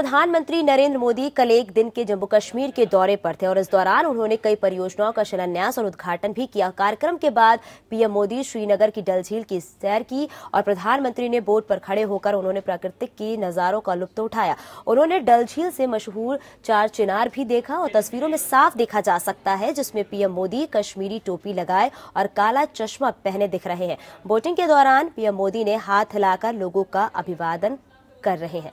प्रधानमंत्री नरेंद्र मोदी कल एक दिन के जम्मू कश्मीर के दौरे पर थे और इस दौरान उन्होंने कई परियोजनाओं का शिलान्यास और उद्घाटन भी किया। कार्यक्रम के बाद पीएम मोदी श्रीनगर की डल झील की सैर की और प्रधानमंत्री ने बोट पर खड़े होकर उन्होंने प्राकृतिक की नजारों का लुप्त उठाया। उन्होंने डल झील से मशहूर चार चिनार भी देखा और तस्वीरों में साफ़ देखा जा सकता है, जिसमें पीएम मोदी कश्मीरी टोपी लगाए और काला चश्मा पहने दिख रहे हैं। बोटिंग के दौरान पीएम मोदी ने हाथ हिलाकर लोगों का अभिवादन कर रहे हैं।